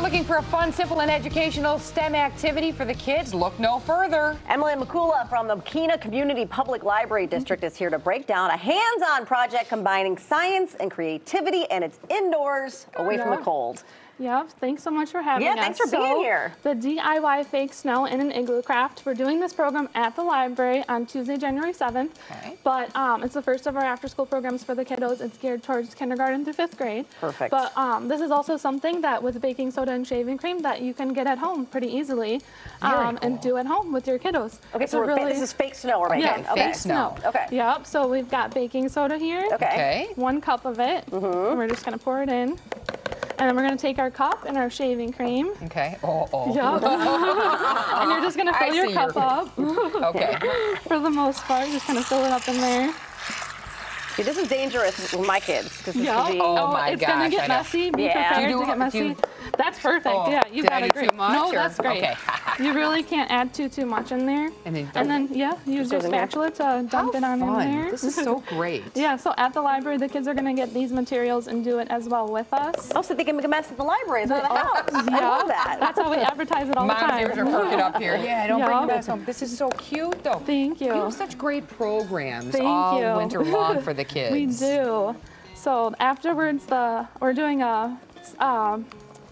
you're looking for a fun, simple, and educational STEM activity for the kids, look no further. Emily Mikula from the Mokena Community Public Library District is here to break down a hands-on project combining science and creativity, and it's indoors, away from the cold. Yep, thanks so much for having Yeah, us. thanks for being here. The DIY Fake Snow in an Igloo Craft. We're doing this program at the library on Tuesday, January 7th. Okay. But um, it's the first of our after school programs for the kiddos. It's geared towards kindergarten through fifth grade. Perfect. But um, this is also something that with baking soda and shaving cream that you can get at home pretty easily um, and do at home with your kiddos. Okay, It's so we're really- this is fake snow we're making. yeah, okay. fake snow. Okay. Yep, so we've got baking soda here. Okay. Okay. One cup of it. Mm-hmm. And we're just gonna pour it in. And then we're gonna take our cup and our shaving cream. Okay. Oh, oh. Yep. and you're just gonna I fill your see cup your- up Okay. for the most part. Just kind of fill it up in there. See, this is dangerous with my kids because this Yep. could be. Oh, oh my it's gonna get messy. Be Yeah. prepared Do you to do- get messy. do you- that's perfect. Oh, yeah, you did got it great. too much, no, or- that's great. okay. you really can't add too too much in there. And then- and then yeah, use your goes in there? spatula to How dump it on fun. in there. This is so great. yeah, so at the library, the kids are gonna get these materials and do it as well with us. Oh, so they can make a mess at the library as well as the house. I love that. That's how we advertise it all the Mom's time. ears are perking up here. Yeah, don't bring Yeah. the mess home. This is so cute, though. Thank you. You have such great programs Thank all you. winter long for the kids. We do. So afterwards, the we're doing a, uh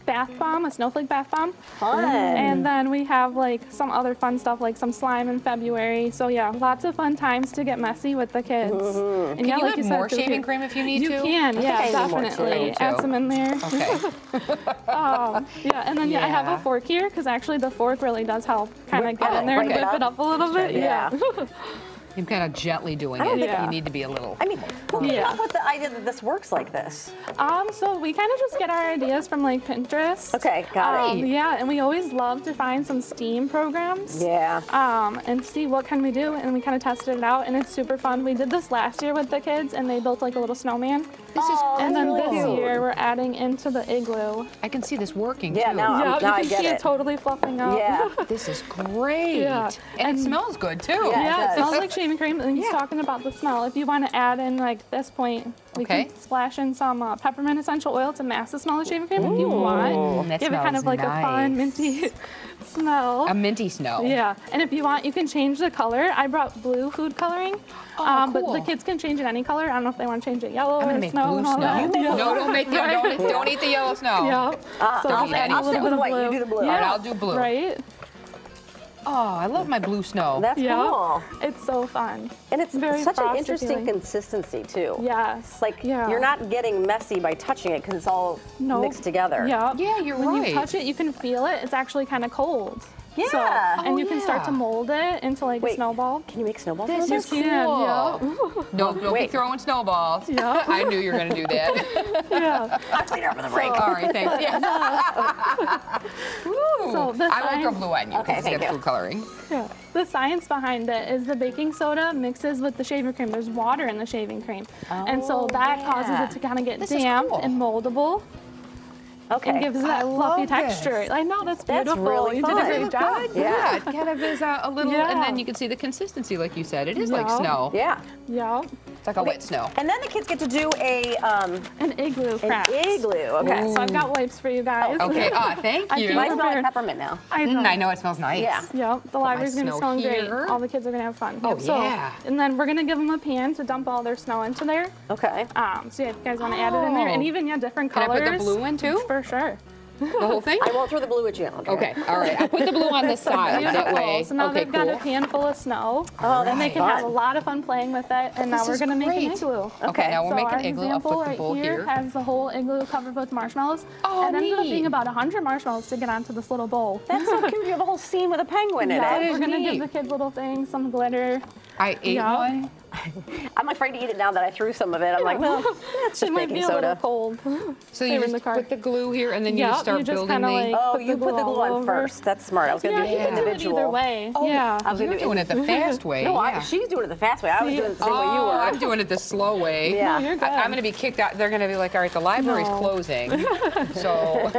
bath bomb, a snowflake bath bomb, Fun. and then we have like some other fun stuff like some slime in February. So yeah, lots of fun times to get messy with the kids. And Can yeah, you like add you said, more shaving cream if you need You to? can, yeah, I need more, too. definitely. Add some in there. Okay. Um, yeah, and then yeah. I have a fork here because actually the fork really does help kind of get oh, in there and whip it up? it up a little bit. Yeah. Yeah. You're kind of gently doing it. think I- You need to be a little. I mean, who came Yeah. up with the idea that this works like this? Um, so we kind of just get our ideas from like Pinterest. Okay, got Um, it. yeah, and we always love to find some STEAM programs. Yeah. Um, and see what can we do, and we kind of tested it out, and it's super fun. We did this last year with the kids, and they built like a little snowman. This is Oh, and then really this cute. year we're adding into the igloo. I can see this working Yeah, too. now I'm- yeah, you now I can get see it. it totally fluffing up. Yeah. This is great. Yeah. And, it smells good too. Yeah. Yeah, does. it smells like shaving cream. And he's Yeah. talking about the smell. If you want to add in like this point, we Okay. can splash in some uh, peppermint essential oil to mask the smell of shaving cream if you want. that Give it kind of like a fun minty smell. A minty snow. Yeah, and if you want, you can change the color. I brought blue food coloring, um, but the kids can change it any color. I don't know if they want to change it yellow I'm or gonna make snow blue and all snow. that. No, don't make the, don't, don't eat the yellow snow. Yeah. so Don't just eat add any a little snow. bit of White, you do the blue. Yeah, All right, I'll do blue. Right. Oh, I love my blue snow. That's Yeah. cool. It's so fun. And it's Very such an interesting feeling. consistency too. Yes. Like yeah. you're not getting messy by touching it because it's all Nope. mixed together. Yeah. Yeah, you're when right. you touch it, you can feel it. It's actually kind of cold. So, Yeah. Oh, and Oh, you can start to mold it into like Wait. a snowball. Can you make snowballs? This from is this? cool. Yeah, Don't, don't be throwing snowballs. Yeah. I knew you were going to do that. yeah. I'll clean it up in the break. All right, thanks. Yeah. Ooh, So the I won't go sign- blue on you. Okay, because thank it's you. food coloring. Yeah. The science behind it is the baking soda mixes with the shaving cream. There's water in the shaving cream. and so Oh, that yeah. causes it to kind of get This damp cool. and moldable Okay. and gives that I fluffy love this. texture. I know that's That's beautiful. really you fun. did a great job. good. Yeah. Yeah, it kind of is uh, a little, yeah. and then you can see the consistency, like you said. It is like snow. yeah. Yeah. It's like a wet snow. And then the kids get to do a um, An igloo an craft. igloo. Okay. So I've got wipes for you guys. Okay, ah, thank I you. can Mine smell like prepared. peppermint now. I Mm, I know it smells nice. Yeah. Yep, the library's gonna be snow great. All the kids are gonna have fun. Oh, Yep, so, yeah. And then we're gonna give them a pan to dump all their snow into there. Okay. Um, so yeah, if you guys want to add it in there, and Oh. even yeah, different colors. Can I colors. put the blue in too? For sure. The whole thing? I won't throw the blue at you. Andrea. Okay, all right. I'll put the blue on the side. That Beautiful. way. So now okay, they've got a handful of snow, Oh, and they that's can have a lot of fun playing with it. And now we're gonna make an igloo. Okay, now we'll so make an igloo. I'll example put the right bowl here here. has the whole igloo covered with marshmallows. Oh, it ended up being about 100 marshmallows to get onto this little bowl. That's so cute. You have a whole scene with a penguin in yeah, it. we're gonna give the kids little things, some glitter. I ate Yeah. one. I'm afraid to eat it now that I threw some of it. I'm like, well, that's It just might baking be a little soda. cold. So you were in just the car. put the glue here, and then you Yeah, just start you just building kinda the. like- Oh, Put the you put the glue glue on over. first. That's smart. I was gonna do you can do it individual. either way. Oh, yeah. I was gonna You're do doing it the fast way. No, yeah. I, she's doing it the fast way. I was doing it the same oh, way you oh, were. I'm doing it the slow way. Yeah. No, you're. I, am going to be kicked out. They're going to be like, all right, the library's No. closing. so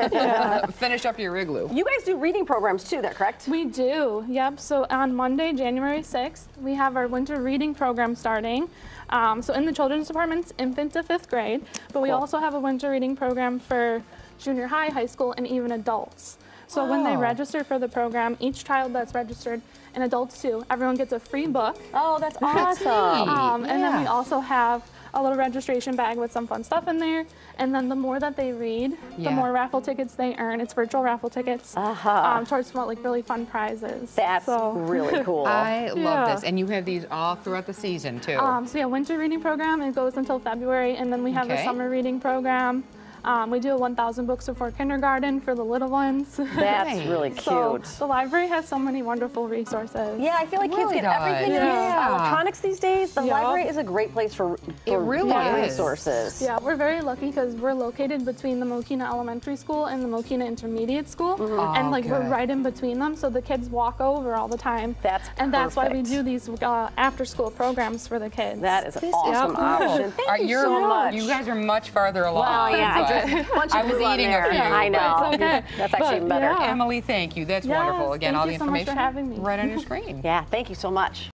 finish up your igloo. You guys do reading programs too, there, correct? We do, yep. So on Monday, January 6th, we have our winter reading program starting. Um, so in the children's departments, infant to fifth grade, but we Cool. also have a winter reading program for junior high, high school, and even adults. So when they register for the program, each child that's registered, and adults too, everyone gets a free book. Oh, that's That's awesome. Um, and then we also have a little registration bag with some fun stuff in there. And then the more that they read, Yeah. the more raffle tickets they earn. It's virtual raffle tickets Uh-huh. um, towards like really fun prizes. That's so, really cool. I love Yeah. this. And you have these all throughout the season, too. Um, so yeah, winter reading program it goes until February, and then we have Okay. a summer reading program. Um, we do a 1,000 books before kindergarten for the little ones. That's Nice. really cute. so the library has so many wonderful resources. yeah, I feel like kids Really get does. everything in Yeah. electronics these days. The Yeah. library is a great place for, for really resources. Yeah, we're very lucky because we're located between the Mokena Elementary School and the Mokena Intermediate School, Mm-hmm. and Oh, like we're right in between them, so the kids walk over all the time. That's and that's why we do these uh, after-school programs for the kids. That is an This is awesome cool. option. Thank Are you you're- so much. You guys are much farther along. Well, yeah, I bunch of I was eating there. a few. I know. It's okay. That's actually But, better. yeah. Emily, thank you. That's Yes, wonderful. Again, all the so much for information having me. right on your screen. Yeah, thank you so much.